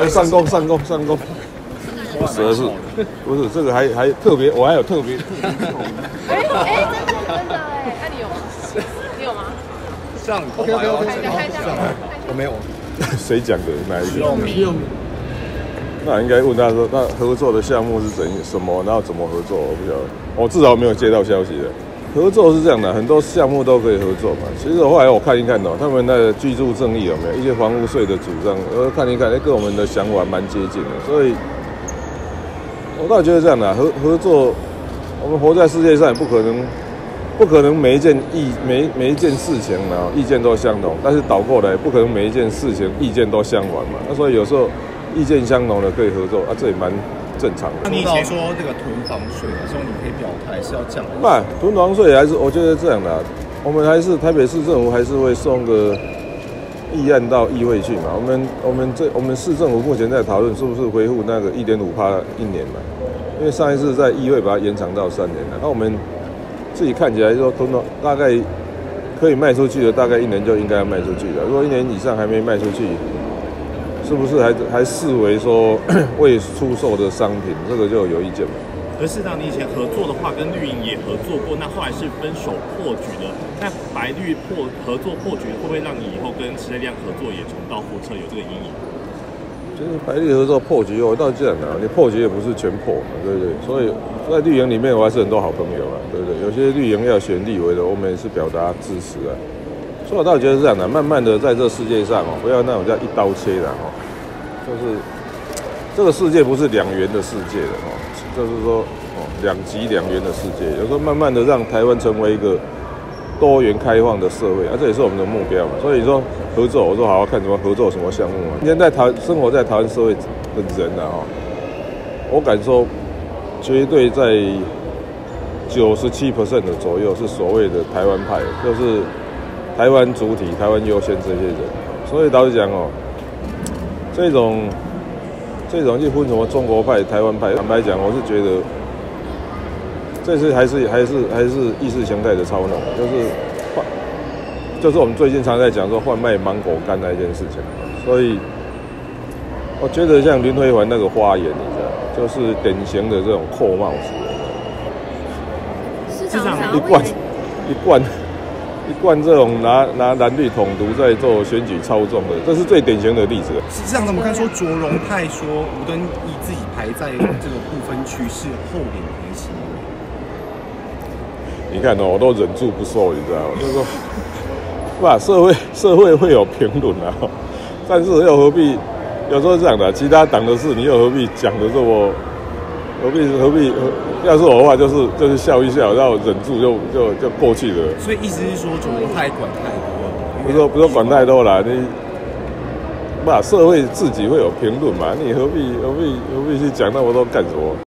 哎，上工上工上工，十二是，不是这个还还特别，我还有特别。哎哎，真的真的哎，那你有吗？你有吗？上 OK OK OK，看一下，我没有。谁讲的？哪一个？那应该问他说，那合作的项目是怎什么？然后怎么合作？我不晓得，我至少没有接到消息的。合作是这样的，很多项目都可以合作嘛。其实后来我看一看哦，他们的居住正义有没有一些房屋税的主张，我，看一看，哎，跟我们的想法蛮接近的。所以，我倒觉得这样的合合作，我们活在世界上也不可能，不可能每一件意每每一件事情呢意见都相同，但是倒过来不可能每一件事情意见都相反嘛。那所以有时候。意见相同的可以合作啊，这也蛮正常的。那你以前说这个囤房税的时候，你可以表态是要降？不，囤房税还是我觉得这样的，我们还是台北市政府还是会送个议案到议会去嘛。我们我们这我们市政府目前在讨论是不是恢复那个一点五趴一年嘛？因为上一次在议会把它延长到三年了。那我们自己看起来说囤房大概可以卖出去的，大概一年就应该要卖出去了。如果一年以上还没卖出去，是不是还还视为说 未出售的商品？这个就有意见吗？可是当你以前合作的话，跟绿营也合作过，那后来是分手破局的。那白绿破合作破局，会不会让你以后跟时代力量合作也重蹈覆辙，有这个阴影？就是白绿合作破局，我倒这样的，你破局也不是全破，对不对？所以在绿营里面，我还是很多好朋友啊，对不对？有些绿营要选立委的，我们也是表达支持啊。我倒觉得是这样的，慢慢的在这世界上哦，不要那种叫一刀切的哦，就是这个世界不是两元的世界的哦，就是说哦两极两元的世界，有时候慢慢的让台湾成为一个多元开放的社会，啊，这也是我们的目标嘛。所以说合作，我说好好看什么合作什么项目啊。今天在台生活在台湾社会的人呢，哈，我敢说绝对在九十七 percent 的左右是所谓的台湾派，就是。台湾主体、台湾优先这些人，所以老实讲哦，这种这种就分什么中国派、台湾派，坦白讲，我是觉得这次还是还是还是意识形态的操弄，就是换，就是我们最近常在讲说换卖芒果干那一件事情，所以我觉得像林辉环那个发言，你知道，就是典型的这种扣帽子，市场一贯一贯。一贯这种拿拿蓝绿统独在做选举操纵的，这是最典型的例子。实际上，怎么看？说卓荣泰说吴敦义自己排在这个不分区是厚脸皮行为。你看哦，我都忍住不说，你知道吗？就是说，哇，社会 社会会有评论啊，但是又何必？有时候这样的，其他党的事，你又何必讲的这么？何必何必？要是我的话，就是就是笑一笑，然后忍住就就就过去了。所以意思是说，主播太管太多。不是说不是说管太多了，你把社会自己会有评论嘛？你何必何必何必去讲那么多干什么？